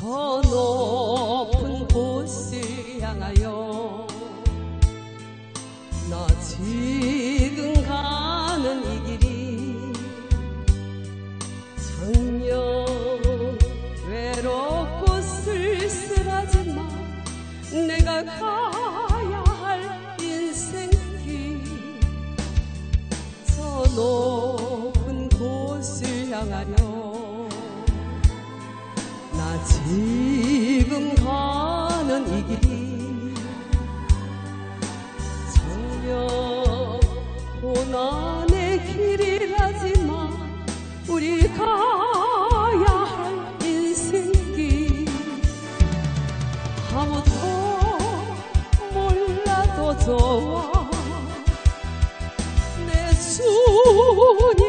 저 높은 곳을 향하여 나 지금 가는 이 길이 전혀 외롭고 쓸쓸하지만 내가 가야 할 인생길 저 높은 지금 가는 이 길이 전혀 고난의 길이라지만 우리 가야 할 인생길 아무도 몰라도 좋아 내 주님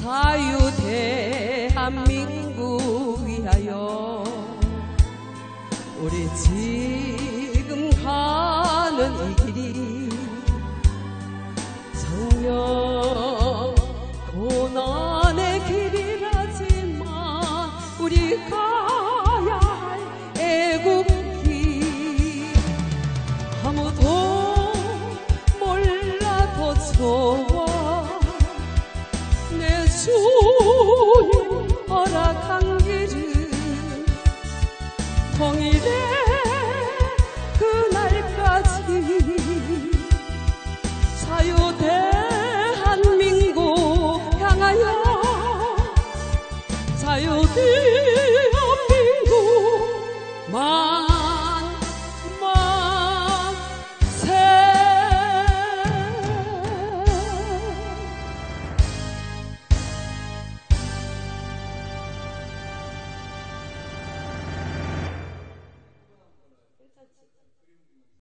자유 대한민국 위하여 우리 지금 가는 이 길 주님 허락한 길은 통일의 그날까지 자유 대한민국 향하여 자유 만